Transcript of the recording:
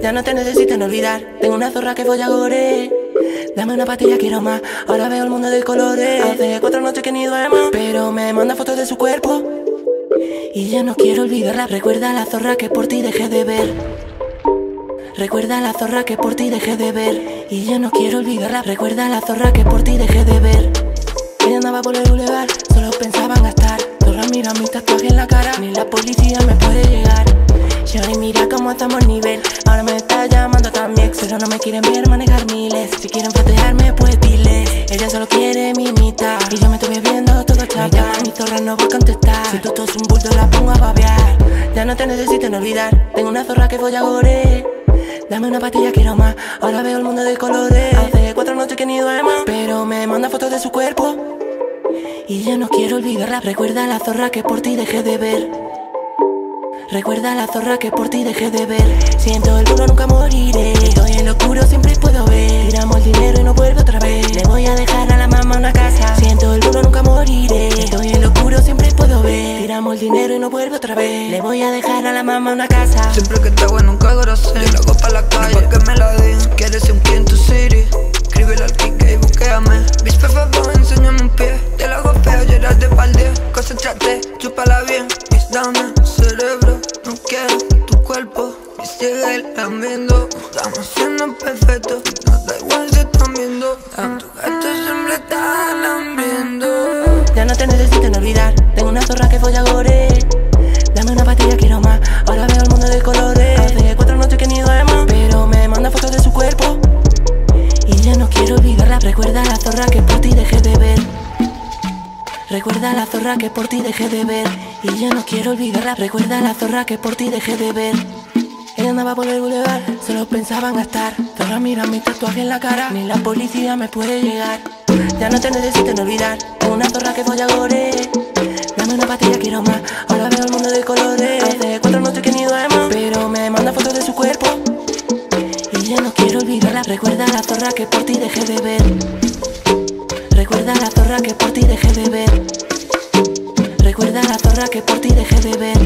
Ya no te necesito en olvidar. Tengo una zorra que voy a gore. Dame una pastilla, quiero más. Ahora veo el mundo de colores. Hace cuatro noches que ni duermo, pero me manda fotos de su cuerpo. Y ya no quiero olvidarla. Recuerda a la zorra que por ti dejé de ver. Recuerda a la zorra que por ti dejé de ver. Y ya no quiero olvidarla. Recuerda a la zorra que por ti dejé de ver. Ella andaba por el boulevard, solo pensaba en gastar. Zorra mira mi tatuaje en la cara, ni la cómo estamos nivel. Ahora me está llamando también, pero no me quieren ver manejar miles. Si quieren festejarme, pues dile. Ella solo quiere mi mitad. Y yo me estoy viendo todo chapa. Me llama mi zorra, no voy a contestar. Si tú sos un bulto, la pongo a babear. Ya no te necesito en olvidar. Tengo una zorra que voy a gore. Dame una pastilla, quiero más. Ahora veo el mundo de colores. Hace cuatro noches que ni duermo, pero me manda fotos de su cuerpo. Y ya no quiero olvidarla. Recuerda a la zorra que por ti dejé de ver. Recuerda la zorra que por ti dejé de ver. Siento el duro, nunca moriré. Estoy en lo oscuro, siempre puedo ver. Tiramos el dinero y no vuelve otra vez. Le voy a dejar a la mamá una casa. Siento el duro, nunca moriré. Estoy en lo oscuro, siempre puedo ver. Tiramos el dinero y no vuelve otra vez. Le voy a dejar a la mamá una casa. Siempre que está bueno, nunca grosé. Yo lo hago pa' la calle, pa' que me la den. Y sigue lamiendo. Estamos siendo perfectos. No da igual si están viendo. Tu gato siempre está lambiendo. Ya no te necesito en olvidar. Tengo una zorra que voy a gore. Dame una pastilla, quiero más. Ahora veo el mundo de colores. Hace cuatro noches que ni duermo, pero me manda fotos de su cuerpo. Y ya no quiero olvidarla. Recuerda la zorra que por ti dejé de ver. Recuerda la zorra que por ti dejé de ver. Y ya no quiero olvidarla. Recuerda la zorra que por ti dejé de ver. Ella andaba por el bulevar, solo pensaba en gastar. Ahora mira mi tatuaje en la cara, ni la policía me puede llegar. Ya no te necesito ni olvidar, una zorra que voy a gore. Dame una patilla, quiero más. Ahora veo el mundo de colores. Hace cuatro noches que ni duermo, pero me manda fotos de su cuerpo. Y ya no quiero olvidarla. Recuerda la zorra que por ti dejé de beber. Recuerda la zorra que por ti dejé de beber. Recuerda la zorra que por ti dejé de beber.